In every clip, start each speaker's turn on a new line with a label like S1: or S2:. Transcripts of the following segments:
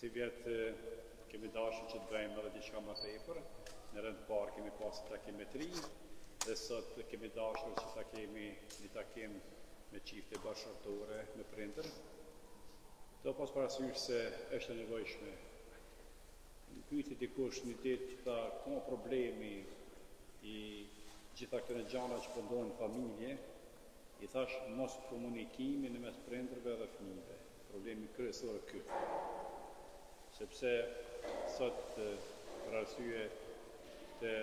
S1: Sivjet kemi dashur që të bëjmë edhe diçka më tepër, në rend të parë kemi pasur takime me të ri dhe sot kemi dashur që ta kemi një takim me çifte bashkëshortore, me prindër. Tu pas parasysh se është e nevojshme. Më pyeti dikush një ditë, tha, ku është problemi i gjitha këtyre gjana që po ndodhin në familje? I thash, moskomunikimi në mes prindërve dhe fëmijëve. Problemi kryesor ky. Sepse sot për arsye të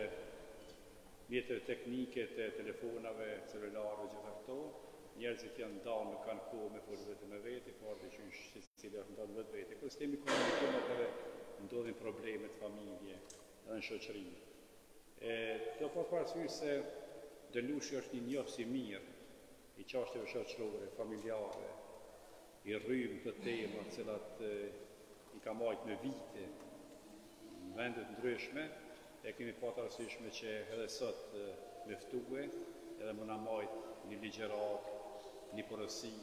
S1: mjeteve teknike të telefonave celularë dhe gjitha këto, njerëzit janë ndarë, nuk kanë kohë me folë vete me vete, por secili është ndarë vet vete. Kur s'kemi komunikim atëherë ndodhin problemet në familje dhe në shoqëri. E tu pas parasysh se Delushi është një njohës i mirë i çashtjeve shoqërore, familjare, i rrymë në tema të cilat i ka majtë me vite
S2: në vende të ndryshme, e kemi pa të arsyeshme që edhe sot me ftue edhe me na majtë një ligjeratë, një porosi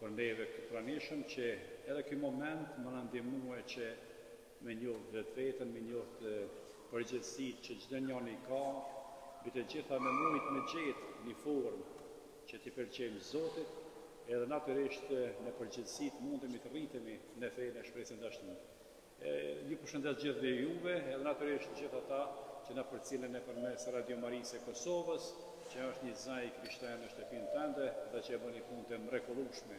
S2: për neve këtu të pranishëm që edhe ky moment me na ndihmue që me njoft vetveten, me njoft përgjegjësitë që çdo njani ka, mbi të gjitha me mujt me gjet një formë që t'i pëlqejmë Zotit, edhe natyrisht në përgjithësi të mundemi të rritemi në fe në shpresë në dashni. Ju përshëndes gjithëve juve, edhe natyrisht gjithë ata që na përcillen nëpërmes Radio Marisë e Kosovës, që është një zë i krishterë në shtëpinë tënde dhe që e bëni punë të mrekullueshme.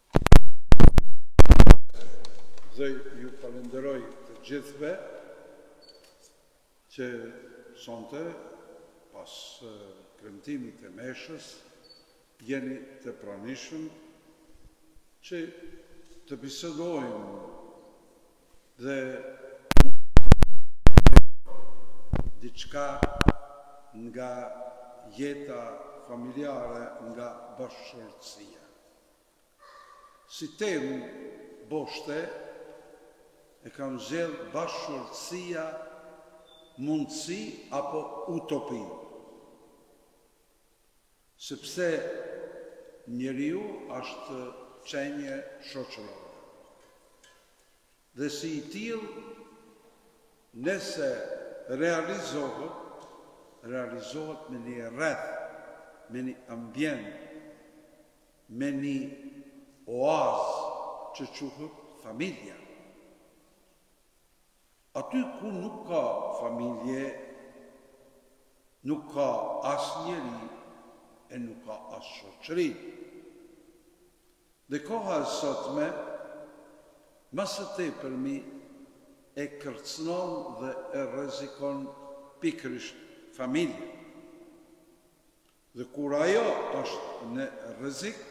S2: Dhe ju falenderoj të
S3: gjithve që sonte pas kremtimit të meshës jeni të pranishëm që të bisedojmë dhe diçka nga jeta familjare nga bashkëshortësia. Si temë boshte e kam zgjedh bashkëshortësia mundësi apo utopi. Sepse njeriu është qenie shoqërore. Dhe si i tillë, nëse realizohet, realizohet me një rreth, me një ambient, me një oazë që quhet familja. Aty ku nuk ka familje, nuk ka as njeri e nuk ka as shoqëri. Dhe koha e sotme ma së tepërmi e kërcënon dhe e rrezikon pikërisht familjen. Dhe kur ajo është në rrezik,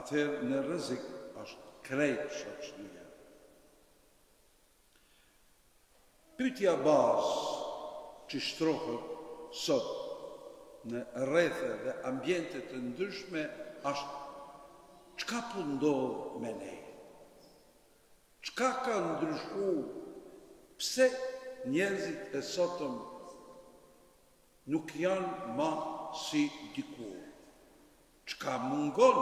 S3: atëherë në rrezik është krejt shoqëria. Pyetja bazë që shtrohet sot në rrethe dhe ambjente të ndryshme është çka po ndodh me ne? Çka ka ndryshu? Pse njerëzit e sotëm nuk janë ma si dikur? Çka mungon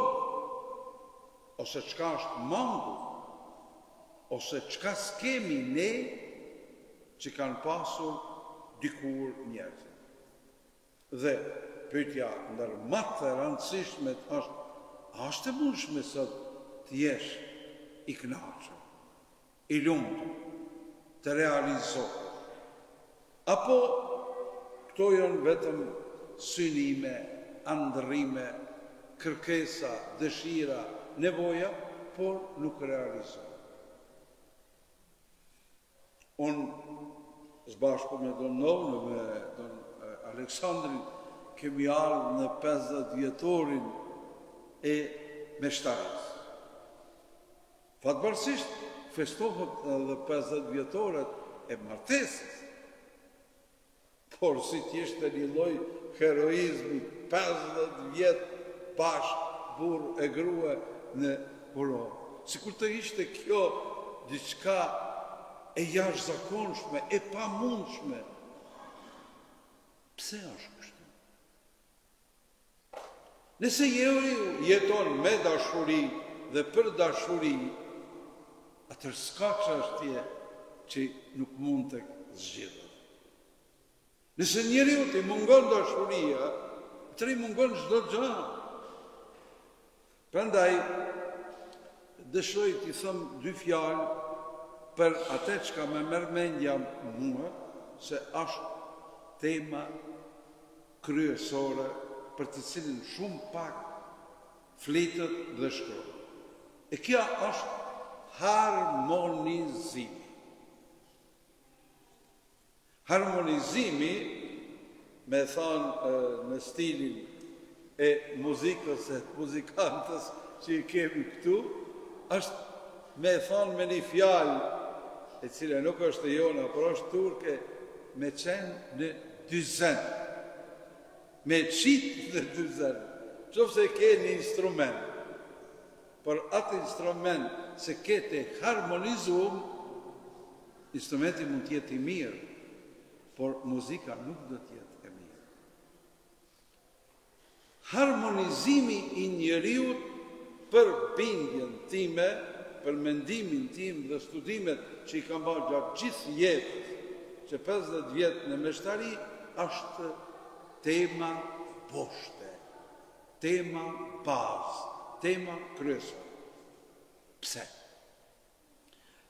S3: ose çka është mangu ose çka s'kemi ne që kanë pasur dikur njerëzit. Dhe pyetja ndër ma të rëndësishmet është, a është e mundshme sot të jesh i kënaqur? I lumtun, të realizohet. Apo këto janë vetëm synime, ëndrrime, kërkesa, dëshira, nevoja, por nuk realizohen. Unë së bashku me Don Ndoun, me Don Aleksandrin kemi ardhë në 50 vjetorin e meshtarisë. Fatbardhësisht festohen edhe pesëdhjetë vjetoret e martesës. Por siç ishte një lloj heroizmi pesëdhjetë vjet bashkë burrë e grue në kurorë. Sikur të ishte kjo diçka e jashtëzakonshme, e pamundshme. Pse është kështu? Nëse njeriu jeton me dashuri dhe për dashuri, atëherë s'ka çështje që nuk mund të zgjidhet. Nëse njeriut i mungon dashuria, atëherë i mungon çdo gja. Prandaj, dëshiroj t'i them dy fjalë për atë çka më merr mendja mua se është tema kryesore për të cilën shumë pak flitet dhe shkruhet. E kjo është harmonizimi. Harmonizimi, me thanë në stilin e muzikës e muzikantës që i kemi këtu, është me thanë me një fjalë, e cila nuk është e jona, por është turke, me qenë në dyzen. Me qitë në dyzen. Qoftë se ke një instrument, por atë instrument s'e ke të harmonizum, Instrumenti mund të jetë i mirë, por muzika nuk do të jetë e mirë. Harmonizimi i njeriut për bindjen time, për mendimin tim dhe studimet që i kam bërë gjatë gjithë jetës, që 50 vjet në meshtari është tema boshte, tema bazë, tema kryesore. Pse?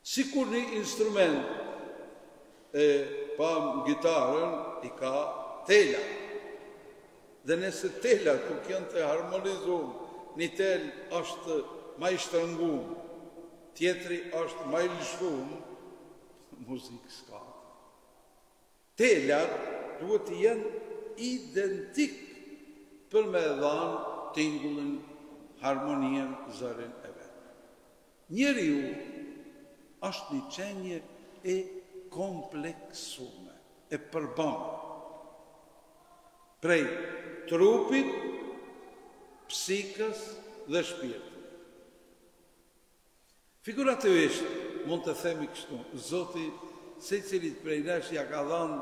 S3: Sikur një instrument e pam gitarën i ka tela. Dhe nëse tela nuk janë të harmonizum, një tel është ma i shtrëngum, tjetri është ma i lëshum, muzikë s'ka. Telat duhet të jenë identik për me dhanë tingullin, harmonien, zërin e vet. Njeriu është një qenie e kompleksume, e përbame prej trupit, psikës dhe shpirtit. Figurativisht mund të themi kështu, Zoti secilit prej nesh ia ka dhënë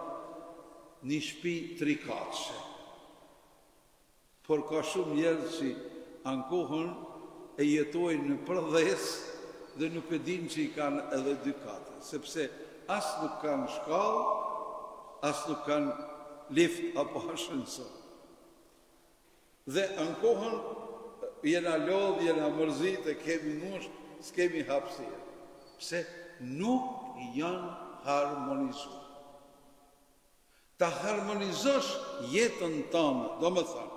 S3: një shtëpi trikatëshe. Por ka shumë njerëz që ankohen e jetojnë në përdhesë dhe nuk e dinë që i kanë edhe dy kate, sepse as nuk kanë shkallë, as nuk kanë lift apo ashensor. Dhe ankohen jena lodh jena mërzit e kemi ngusht s'kemi hapsirë pse nuk janë harmonizum ta harmonizosh jetën tënde domethën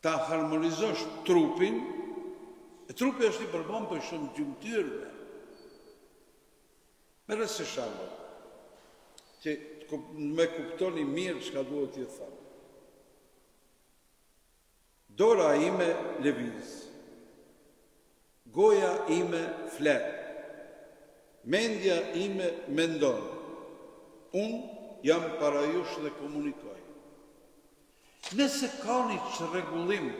S3: ta harmonizosh trupin e trupi është i përbërë prej shumë gjymtyrve Merre si shembull, që me kuptoni mirë çka duhet t'ju them. Dora ime lëviz. Goja ime flet. Mendja ime mendon. Unë jam para jush dhe komunikoj. Nëse ka një çrregullim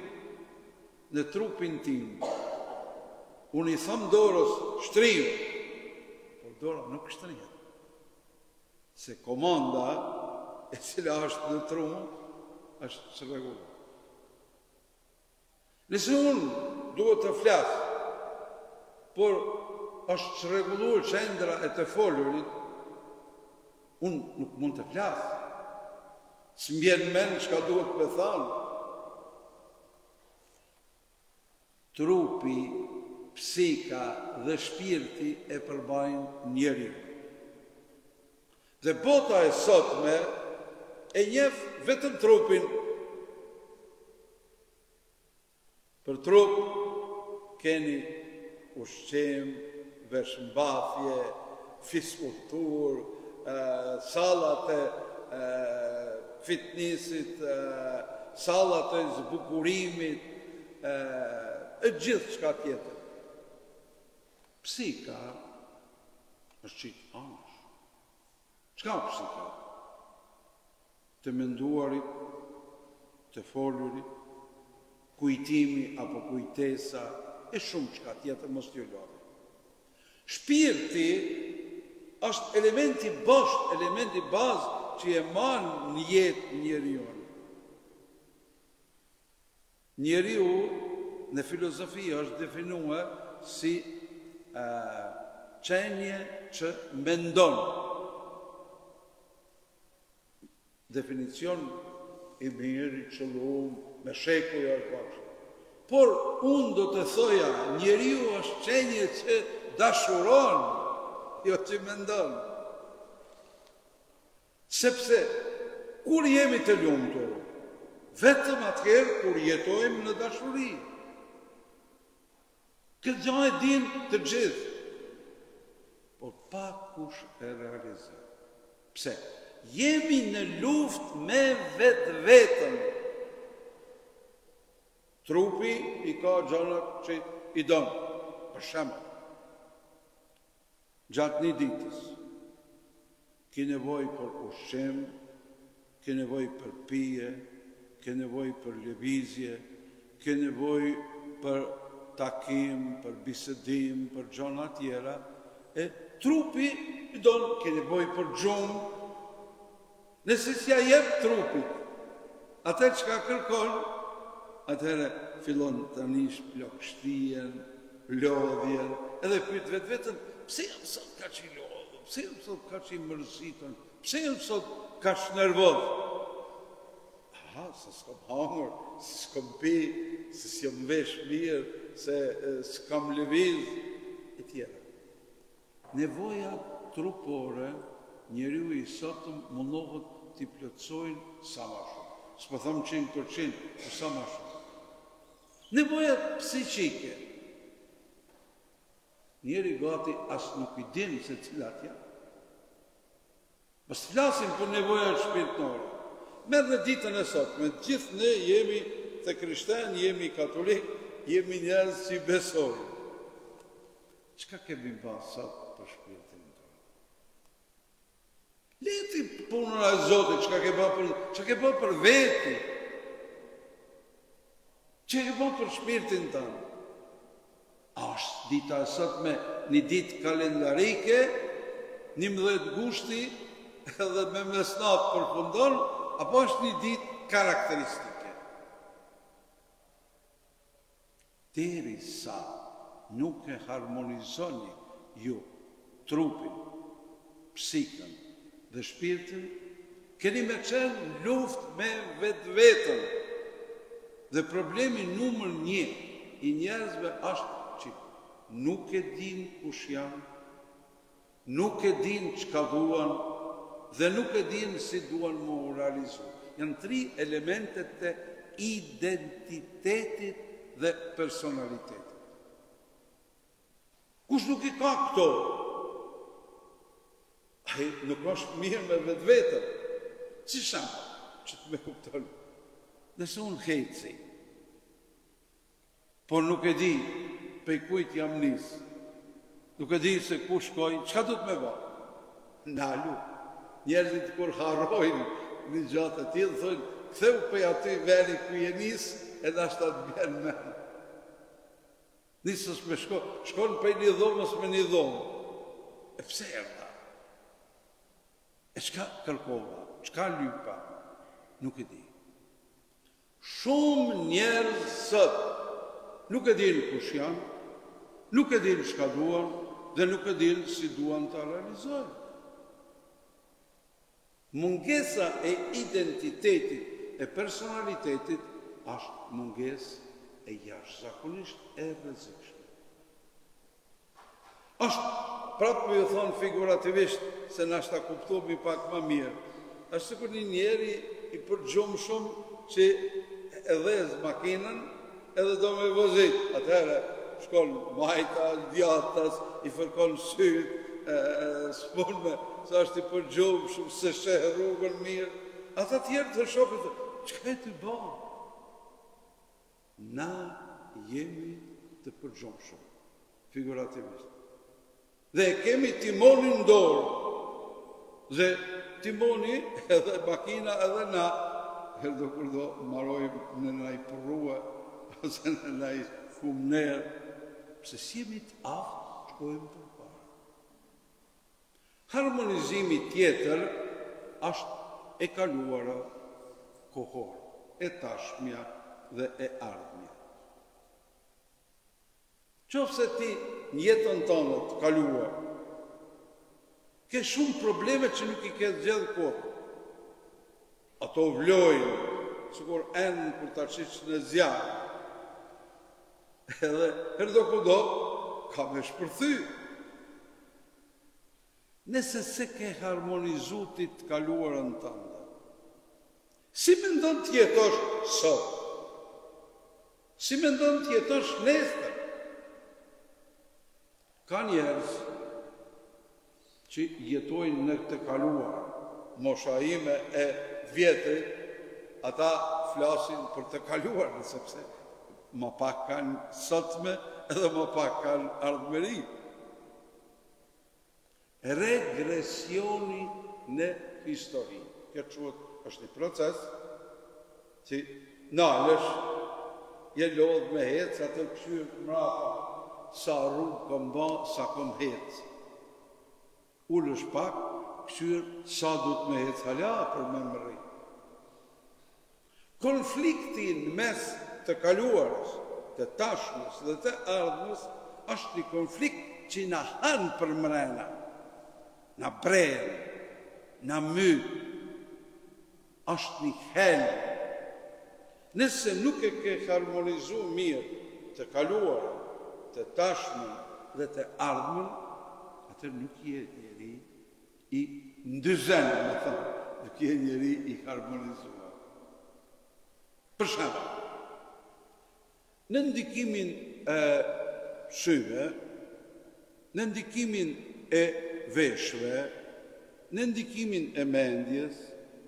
S3: në trupin tim, unë i them dorës, shtriju! Por dora nuk shtrihet. Se komanda e cila është në tru, asht çrregullu. Nëse unë duhet të flas por asht çrregullu qendra e të folurit, unë nuk mund të flas. S'më vjen në mend çka duhet me thanë. Trupi, psika dhe shpirti e përbajnë njeri. Dhe bota e sotme e njef vetëm trupin. Për trup keni ushqim, veshmbathje, fiskulturë, sallat e fitnisit, sallat e zbukurimit, e gjithë çka tjetër. Psika është qit anash. Çka psika? Të menduarit, të folurit, kujtimi apo kujtesa e shumë çka tjetër mos t'ju lodhi. Shpirti asht elementi bosht, elementi bazë që e man në jetë njeriun. Njeriu në filozofi asht definu si qenie që mendon. Definicion i mirë, i qëllum, me shekuj u kon kjo. Por unë do të thoja, njeriu asht qenie që dashuron, jo që mendon. Sepse, kur jemi të lumtur, vetëm atëherë kur jetojmë në dashuri. Këtë gja e dinë të gjithë, por pak kush e realizon. Pse? Jemi në luftë me vetveten. Trupi i ka gjanat që i don. Për shembull, gjatë një ditës, Ki nevojë për ushqim, ki nevojë për pije, ke nevojë për lëvizje, ke nevojë për takim, për bisedim, për gjana tjera, e trupi i don, ke nevojë për gjumë, nëse s'ia jep trupit, Atëherë çka kërkon, atëherë fillon të nish plogështinë, lodhjen, edhe pyt vetveten, pse jam sot kaq i lodhun, pse jam sot kaq i mërzitun, pse jam sot kaq nervoz? Aha, se s'kom hangër, se s'kom pi, se s'jom vesh mirë, se s'kam lëviz, e tjera. Nevojat trupore njeriu i sotëm mundohet t'i plotësojë sa ma shumë, s'po thom qind për qind, po sa ma shumë. Nevojat psiqike, njeriu gati as nuk i din se cilat janë. Mos flasim për nevojat shpirtnore. Merre edhe ditën e sotme, gjithë ne jemi të krishterë, jemi katolikë, jemi njerëz që besojnë. Çka kemi ba sot për shpirtin tonë? Leni punën e Zotit, çka ke ba për, çka ke ba për veti? Çka ke ba për shpirtin tonë? A është dita e sotme një ditë kalendarike, njëmbëdhjetë gushti edhe me mesnatë përfundon, apo është një ditë karakteristike? Deri sa nuk e harmonizoni ju trupin, psikën dhe shpirtin, keni me qenë në luftë me vetveten. Dhe problemi numër një i njerëzve është që nuk e dinë kush janë, nuk e dinë çka duan dhe nuk e dinë si duan me u realizu. Janë tri elemente të identitetit dhe personalitetit. Kush nuk i ka këto? Ai nuk është mirë me vetveten. Si shembull, që të më kuptoni. Nëse unë eci, por nuk e di pej kuj jam nis, nuk e di se ku shkoj, çka duhet me ba? Nalu, njerëzt kur harrojnë një gja të tillë, thonë, ktheu pej atij veni ku je nis, edhe nashta të bjen në men. Nisesh me shko, shkon prej një dhome në një dhomë. E pse erdha? E çka kërkova? Çka lypa? Nuk e di. Shumë njerëz sot, nuk e din kush janë, nuk e din çka duan, dhe nuk e din si duan ta realizojnë. Mungesa e identitetit e personalitetit është mungesë jashtëzakonisht e rrezikshme. Është, prapë po ju thom figurativisht, se nashta kuptohemi pak ma mirë, është sikur një njeri i përgjumshëm që e dhez makinën, Edhe do me vozit, atëherë shkon majtas, djathtas, i fërkon syt, s'pun me, sa është i përgjumshëm s'e sheh rrugën mirë. Ata tjerët shokët, çka ka me t'ba? Na jemi të përgjumshëm, figurativisht. Dhe e kemi timonin në dorë. Dhe timoni edhe makina edhe na herdo kur do marojmë në naj përrue, ose në naj humner, se s'jemi të aftë të shkojmë përpara. Harmonizimi tjetër është e kaluara kohore, e tashmja dhe e ardhmja. Qoftë se ti në jetën tënde të kaluar ke shumë probleme që nuk i ke zgjidhë kurrë, ato vlojnë sikur enë kur ta qitsh në zjarr. Edhe herdokurdo ka me shpërthy. Nëse s'e ke harmonizu ti të kaluarën tënde, si mendon të jetosh sot? Si mendon të jetosh nesër? Ka njerëz që jetojnë në të kaluarën. Mosha ime e vjetrit, ata flasin për të kaluarën, sepse më pak kanë sotme edhe më pak kanë ardhmëri. Regresioni në histori. Kjo quhet, është një proces, që nalesh, je lodhë me hecë edhe këqyr mrapa, sa rrugë kom ba, sa kom hecë. Ulesh pak, këqyr, sa duhet me hecë hala për me mrri. Konflikti në mes të kaluarës, të tashmes dhe të ardhmes është një konflikt që na han përmrena, na bren, na myt. Është një helm. Nëse nuk e ke harmonizu mirë të kaluarën, të tashmen dhe të ardhmen, atëherë nuk je njeri. I ndyzuem, me thënë, dhe jo njeri i harmonizuar. Për shembull, në ndikimin e syve, në ndikimin e veshëve, në ndikimin e mendjes,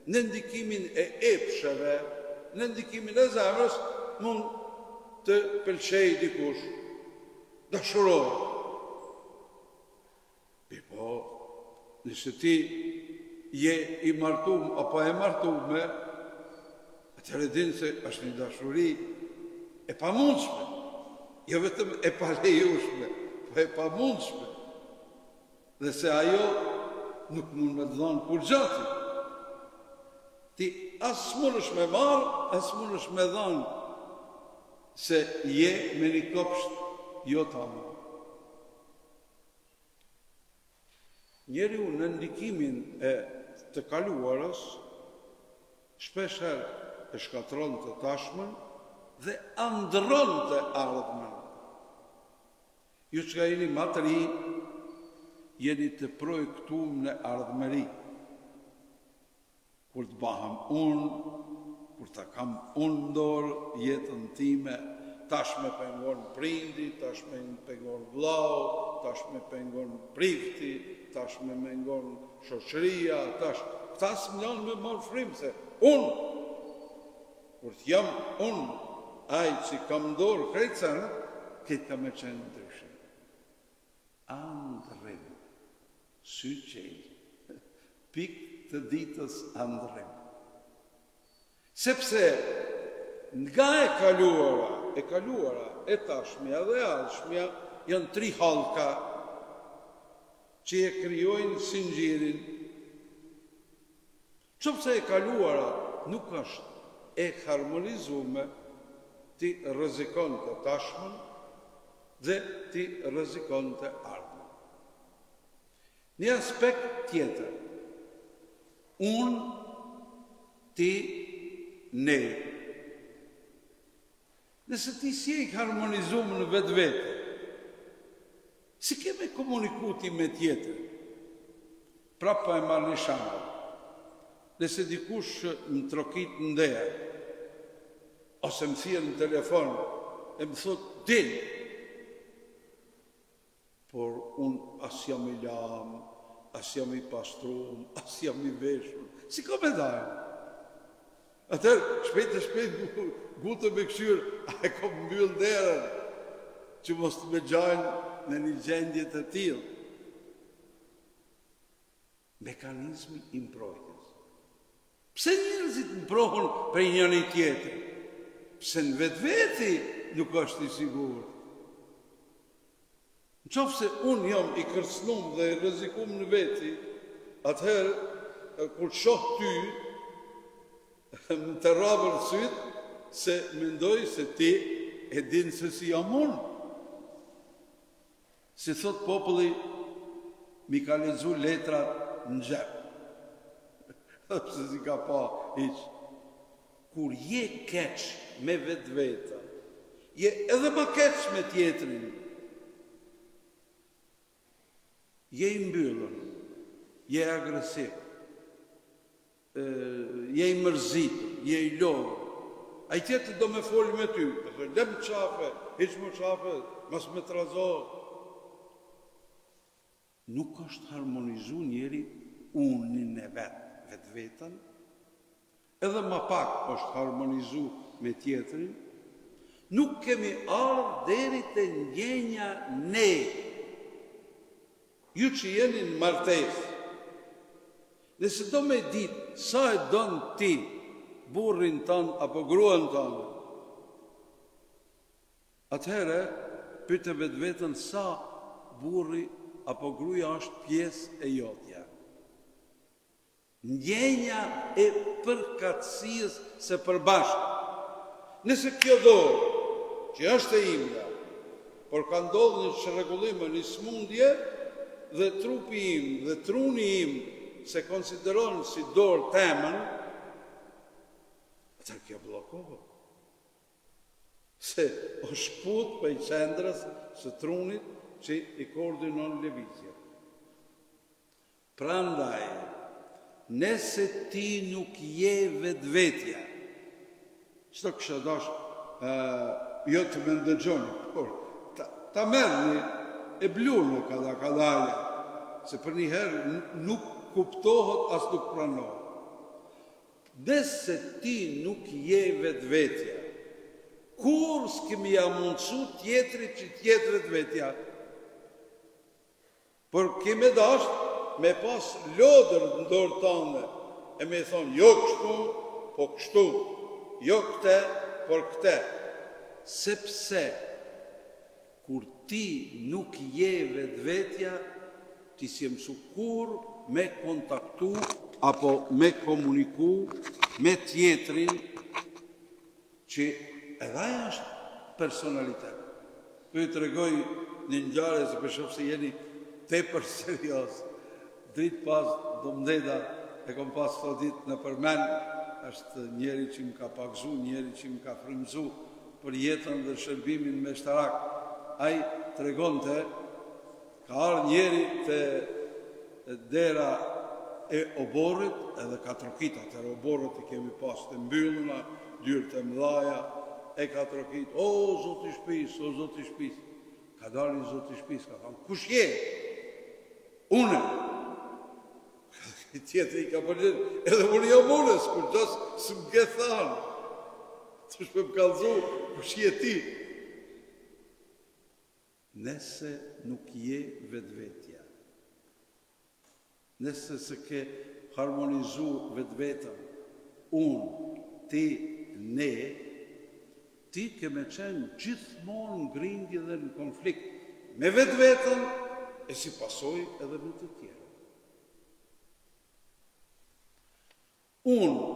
S3: në ndikimin e epsheve, në ndikimin e zemrës, mund të pëlqej dikush, dashurohet. Mirëpo, nëse ti je i martum apo e martume, atëherë din se është një dashuri e pamundshme, jo vetëm e palejushme, po e pamundshme. Dhe se ajo nuk mund me të dhonë kurrgjë ty. Ti as mundesh me marrë, as mundesh me dhonë, se je me një kopsht jo tandin. Njeriu në ndikimin e të kaluarës shpesh herë e shkatërron të tashmen dhe ëndrron të ardhmen. Ju çka jeni ma të ri, jeni të projektum në ardhmëri. Kur të bëhem unë, kur ta kam unë në dorë jetën time, tash më pengon prindi, tash më pengon vllau, tash më pengon prifti, tash më pengon shoqëria, tash këta s'më lanë me marrë frymë se unë, kur të jam unë, ai që kam n'dorë krejt senet, atëherë ka me qenë ndryshim. Andrrim, Sy qelë. Pikë të ditës andrrim. Sepse nga e kaluara, e kaluara, e tashmja dhe ardhshmja janë tri hallka që e krijojnë zinxhirin. Nëse e kaluara nuk është e harmonizume, ti rrezikon të tashmën dhe ti rrezikon të ardhmen. Një aspekt tjetër, unë, ti, ne, Nëse ti s'je i harmonizum në vetvete, si ke me komuniku ti me tjetrin? Prapë po e marr një shembull. Nëse dikush më trokit n'derë, ose më thirr në telefon e më thotë dil, Por unë as jam i lam, as jam i pastrum, as jam i veshun, si kam me dal? Atëherë, shpejt e shpejt ngutna me kqyr, a e kam mbyll derën, që mos të më gjejnë në një gjendje të tillë. Mekanizmi i mbrojtjes. Pse njerëzit mbrohen prej njëri tjetri? Pse në vetveti nuk është i sigurt? Në qoftë se unë jam i kërcnum dhe i rrezikum në veti, atëherë, kur shoh ty, m'terrohen sytë, se mendoj se ti e din se si jam unë. Si thotë populli m'i ka lexu letrat në xhep edhe s'i ka pa hiq. Kur je keq me vetvetën, je edhe ma keq me tjetrin. Je i mbyllur, je agresiv. Je i mërzitun, je i lodhun. Ai tjetri do me folë me ty. Ka thënë, lem qafe, hiqmu qafe, mos më trazo. Nuk është harmonizu njeri unin e vet, vetveten, edhe ma pak është harmonizu me tjetrin, nuk kemi ardhë deri te ndjenja ne. Ju që jeni në martesë, nëse do me ditë sa e don ti burrin tënd apo gruan tënde, atëherë pyete vetveten sa burri apo gruaja është pjesë e jotja. Ndjenja e përkatësisë së përbashkët. Nëse kjo dorë, që është e imja, por ka ndodhur një çrregullim a një sëmundje dhe trupi im dhe truni im s'e konsideron si dorë temen, atëherë kjo bllokohet. Se o shkëput prej qendrës së trunit që i koordinon lëvizjet. Prandaj, nëse ti nuk je vetvetja, ç'do kisha dash jo të më ndëgjoni, por ta merrni e bluni kadal-kadal, se për një herë nuk kuptohet as nuk pranohet. Nëse ti nuk je vetvetja, kurrë s'ke me ja mundësu tjetrit që të jetë vetvetja. Por ke me dasht me e pas lodër n'dorë tande e me i thanë jo kështu po kështu, jo këte por këte, sepse kur ti nuk je vetvetja ti s'je mësu kurrë me kontaktu apo me komuniku me tjetrin, Që edhe ai është personalitet. Po ju tregoj një ngjarje se po shoh se jeni tepër seriozë. Dritë pas Dom Deda e kam pas këto ditë nëpër mend, është njeri që më ka pagëzu, njeri që më ka frymëzu për jetën dhe shërbimin meshtarak. Ai tregonte Ka ardhë njeri te dera e oborrit edhe ka trokit, atëherë oborret i kemi pas të mbyllna, dyert e mëdhaja, e ka trokit, o zot i shpisë, o zot i shpisë. Ka dalë një zot i shpisë, ka thanë, kush je? Une. Tjetri i ka përgjegj, edhe unë jam unë, kurgjë s'më ke thanë. S'po m'kallëzon, kush je ti? Nëse nuk je vetvetja. Nëse s'e ke harmonizu vetveten, unë, ti, ne, ti ke me qenë gjithmonë n'grindje dhe n'konflikt me vetveten e si pasojë edhe me të tjerët. Unë,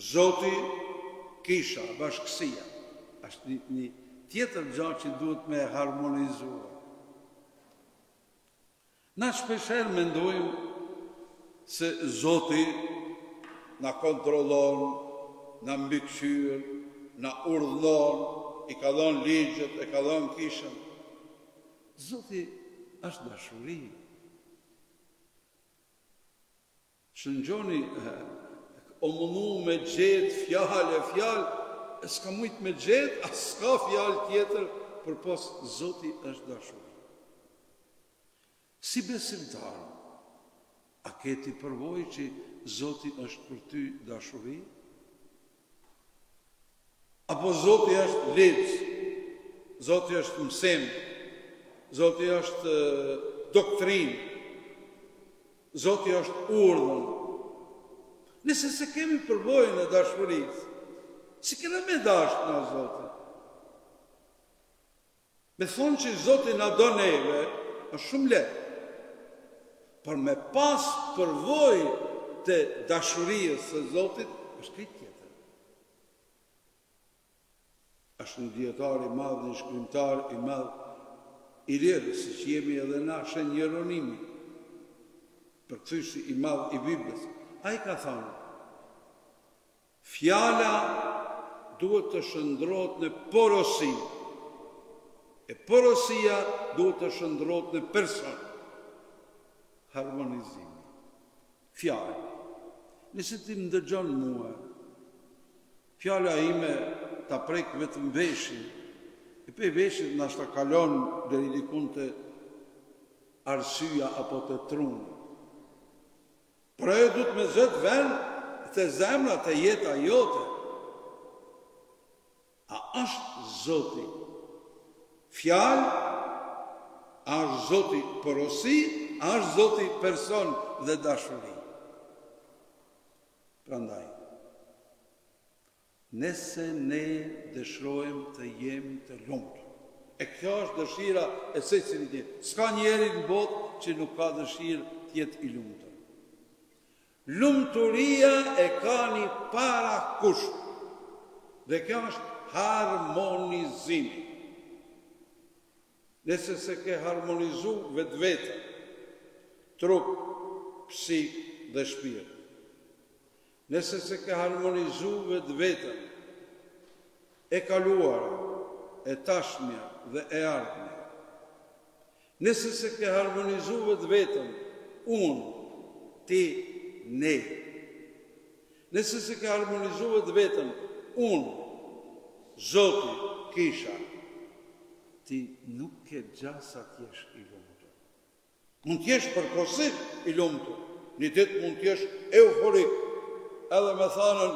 S3: Zoti, kisha, bashkësia, është një, një tjetër gjë që duhet me harmonizuar. Na shpeshherë mendojmë se Zoti na kontrollon, na mbikëqyr, na urdhnon, i ka dhënë ligjet, e ka dhënë kishën. Zoti është dashuri. Shën Gjoni u mundu me gjetë fjalë e fjalë e s'ka mujtë me gjetë as s'ka fjalë tjetër përpos Zoti është dashuri. Si besimtar a ke ti përvojë që Zoti është për ty dashuri? Apo Zoti është ligj, Zoti është mësim, Zoti është doktrinë, Zoti është urdhër. Nëse s'e kemi përvojën e dashurisë, si kena me dashtë na Zotin? Me thonë që Zoti na do neve është shumë lehtë, por me pas përvojë të dashurisë së Zotit është krejt tjetër. Është një dijetar i madh, një shkrimtar i madh, ilir, siç jemi edhe na, Shën Jeronimi, përkthyesi i madh i Biblës. Ai ka thonë, Fjala duhet të shndërrohet në porosi, e porosia duhet të shndërrohet në person. Harmonizimi. Fjala. Nëse ti më dëgjon mua, fjala ime ta prek vetëm veshin, e prej veshit ndoshta kalon deri dikun te arsyeja apo te truni. Por ajo duhet me zënë vend te zemra te jeta jote. A është Zoti fjalë? A është Zoti porosi? A është Zoti person dhe dashuri? Prandaj, Nëse ne dëshrojmë të jemi të lumtur. E kjo është dëshira e secilit njeri. S'ka njeri në botë që nuk ka dëshirë të jetë i lumtur. Lumturia e ka një parakusht. Dhe kjo është harmonizimi. Nëse s'e ke harmonizu vetveten, trup, psikë dhe shpirt. Nëse s'e ke harmonizu vetveten, e kaluara, e tashmja dhe e ardhmja. Nëse s'e ke harmonizu vetveten, unë, ti, ne. Nëse s'e ke harmonizu vetveten, unë, Zoti, kisha. Ti nuk ke gjasa të jesh i lumtur. Mund të jesh përkohësisht i lumtur, një ditë mund të jesh euforik, edhe me thanë,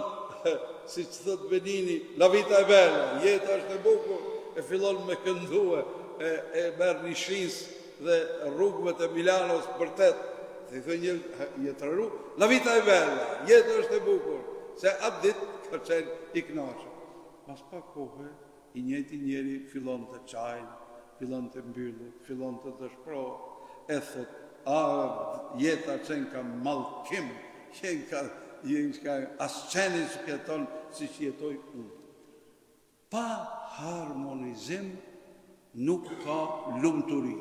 S3: siç thotë Benigni, la vita è bella, jeta është e bukur, e fillon me këndue, e, e merr një shins, dhe rrugëve të Milanos bërtet si thë një një të rru la vita è bella jeta është e bukur se atë ditë ka qenë i knaqun pas pak kohë i njëjti njeri fillon të qajë fillon të mbyllet fillon të dëshprohet e thotë a jeta qenka mallkim qenka jenë ka as qeni s'jeton siç jetoj unë Pa harmonizim nuk ka lumturi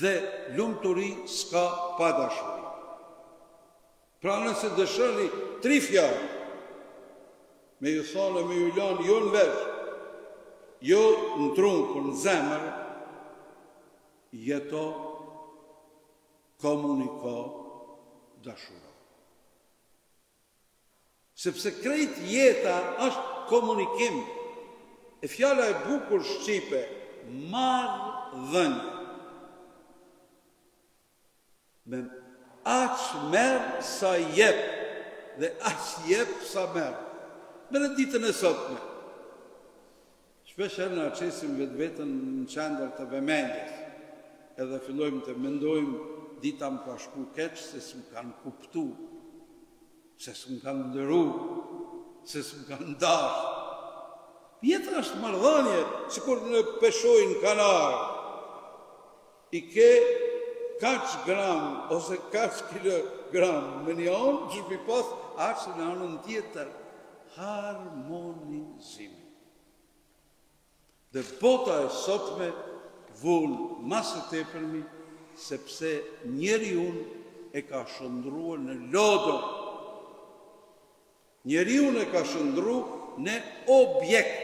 S3: dhe lumturi s'ka pa dashuri. Pra nëse dëshironi tri fjalë, me ju thanë me ju lanë jo në vesh, jo në tru, por në zemër, jeto komuniko dashuro. Sepse krejt jeta është komunikim e fjala e bukur shqipe marrëdhënie me aq merr sa jep dhe aq jep sa merr. Merr ditën e sotme. Shpeshherë na qesim vetveten në qendër të vëmendjes, edhe fillojmë të mendojmë dita më ka shku keq se s'më kanë kuptu, se s'më kanë nderu, se s'më kanë dashtë. Jeta është marrëdhënie, sikur në peshojën kandar i ke kaq gram ose kaq kilogram në njën anë, duhet me pas aq në anën tjetër. Harmonizimi. Dhe bota e sotme vuan ma së tepërmi sepse njeriun e ka shndërru në lodër. Njeriun e ka shndërru në objekt.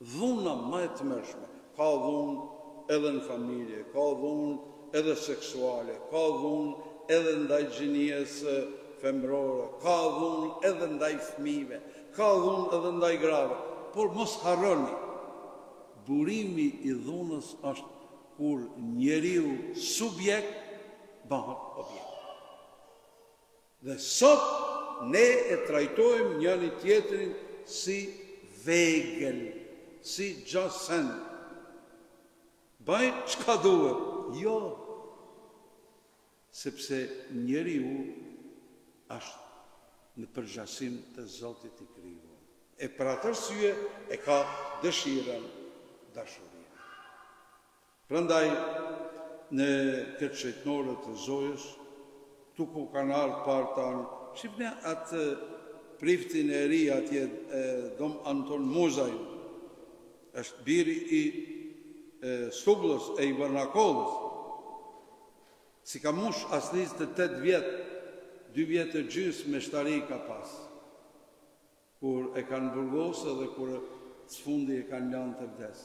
S3: Dhuna ma e tmerrshme, ka dhunë edhe në familje, ka dhunë edhe seksuale, ka dhunë edhe ndaj gjinisë femërore, ka dhunë edhe ndaj fmijve, Ka dhunë edhe ndaj grave, por mos harroni, burimi i dhunës është kur njeriu subjekt bëhet objekt. Dhe sot ne e trajtojmë njëri-tjetrin si vegël, si gjësend. Bëj çka duhet, jo. Sepse njeriu është në përngjasim të Zotit i krijuar. E për atë arsye e ka dëshirën, dashurinë. Prandaj në këtë shejtnore të Zojës, këtu ku kanë ardhë të parët tanë, shihni atë priftin e ri atje Dom Anton Muzajn, është biri i Stublës e i Vërnakollës, S'i ka mbush as njëzet e tetë vjet dy vjet e gjysmë meshtari ka pas kur e kan burgos edhe kur së fundi e kan lan të vdes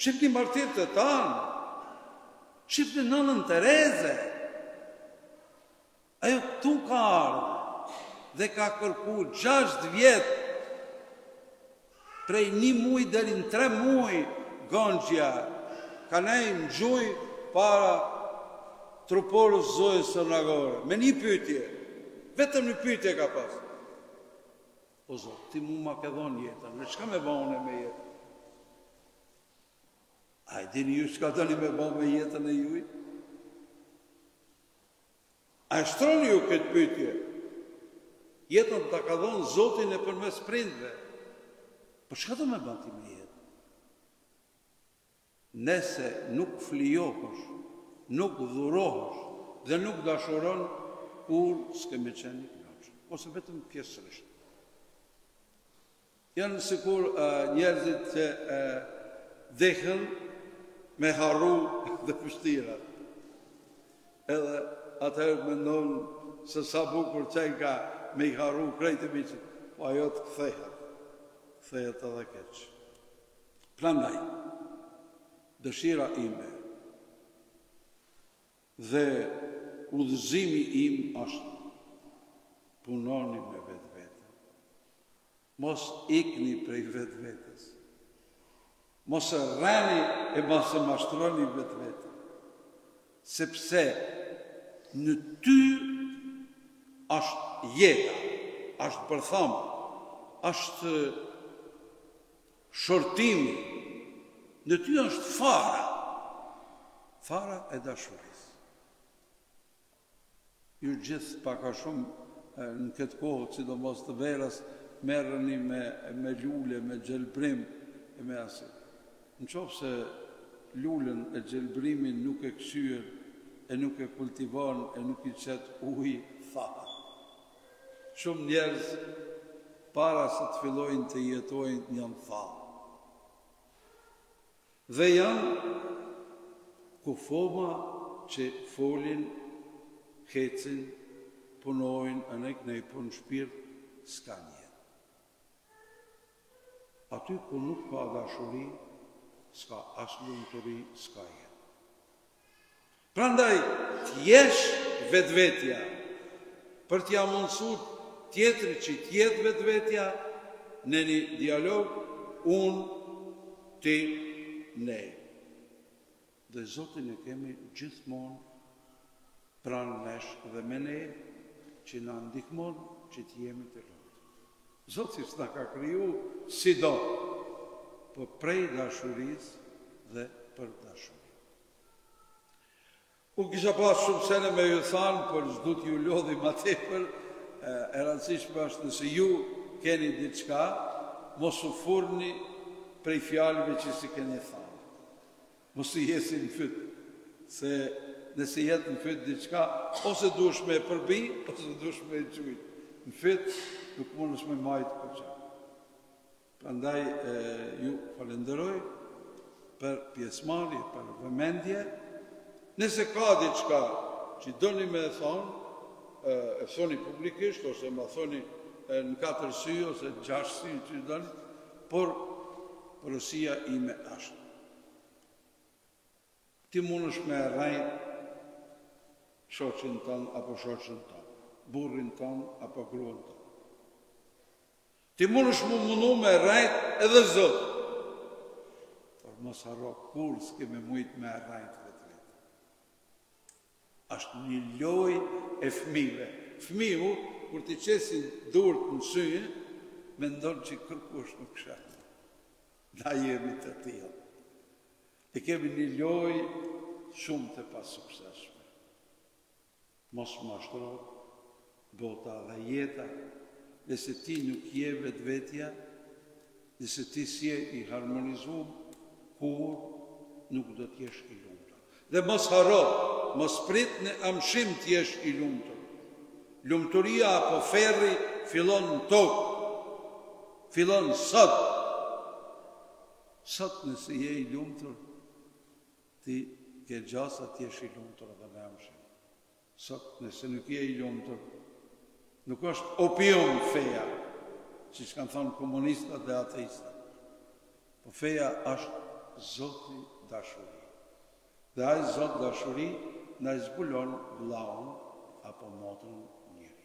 S3: shifni martirët tanë shifni nënën Tereze ajo ktu ka ardh dhe ka kërku gjashtë vjet Prej një muaj deri në tre muaj Gonxhja ka nejt n'gjunj para truporës së Zojës Cërnagore, me një pyetje, vetëm një pyetje ka pas, O Zot, ti mu ma ke dhënë jetën, çka me ba une me jetën? A e dini ju çka doni me ba me jetën e juaj? A e shtroni ju këtë pyetje? Jetën ta ka dhënë Zoti nëpërmjet prindve. Po çka do me bën ti me jetën? Nëse nuk flijohesh, nuk dhurohesh dhe nuk dashuron, kurrë s'ke me qenë i kënaqur, ose vetëm pjesërisht. Janë sikur njerëzit që dehen me harru dhe vështirat. Edhe atëherë mendon se "sa bukur qenka me i harru krejt" e mirë, po ajo të kthehet, kthehet edhe keq. Prandaj, dëshira ime, Dhe udhëzimi im është, punoni me vetveten. Mos ikni prej vetvetes. Mos e rreni e mos e mashtroni vetveten. Sepse në ty është jeta, është bërthama, është Fortimi në ty është fara, fara e dashurisë. Ju gjithë pak a shumë në këtë kohë, sidomos të verës, merreni me, me lule, me gjelbrim, e me asi. Në qoftë se lulen e gjelbrimin nuk e këqyr, e nuk e kultivon, e nuk i qet ujë, thahet. Shumë njerëz para se të fillojnë të jetojnë janë tha. Dhe janë kufoma që folin, hecin, punojnë, e n'ekë ndonji punë shpirt, s'ka jetë. Aty ku nuk ka dashuri, s'ka as lumturi, s'ka jetë. Prandaj të jesh vetvetja, për t'ia mundësuar tjetrit që të jetë vetvetja, në një dialog unë, ti, ne. Dhe Zotin e kemi gjithmonë pranë nesh dhe me ne që na ndihmon që të jemi të lumtur. Zoti s'na ka kriju sido, po prej dashurisë dhe për dashuri. Unë kisha pas shumë sene me ju thanë, por s'du t'ju lodhi ma tepër, e rëndësishme është nëse ju keni diçka, mos u turrni prej fjalëve që s'i keni thanë. Mos t'ju jesin në fyt, se nëse jet në fyt diçka, ose duhesh me e përbi, ose duhesh me e gjujt. Në fyt, nuk mundesh me majtë për që. Prandaj ju falenderoj per pjesmarrje, per vëmendje. Nëse ka diçka që doni me thonë, e thoni publikisht ose ma thoni në katër sy ose në gjashtë sy, qysh doni, por porosia ime asht. Ti mundesh me rrejt shoqin tan apo shoqen tane, burrin tan apo gruen tane. Ti mundesh m'u mundu me rrejt edhe Zotin. Por mos harro kurrë s'ke me mujt me rrejt vetveten. Asht një lojë e fmive. Fmiu, kur t'i qesin durt në sy, mendon që kërkush nuk e sheh. Na jemi të tillë. E kemi një lojë shumë të pasuksesshme. Mos t'mashtrojë bota dhe jeta nëse ti nuk je vetvetja, nëse ti s'je i harmonizum, kurrë nuk do të jesh i lumtur. Dhe mos harro, mos prit në amshim të jesh i lumtur. Lumturia apo ferri fillon në tokë. Fillon sot. Sot nëse je i lumtur, Ti ke gjasa të jesh i lumtur dhe në amshim. Sot nëse nuk je i lumtur, nuk është opium feja, siç kanë thënë komunistët dhe ateistët. Po feja është Zoti dashuri. Dhe ai Zot dashuri na zbulon vëllaun apo
S2: motrën njeri.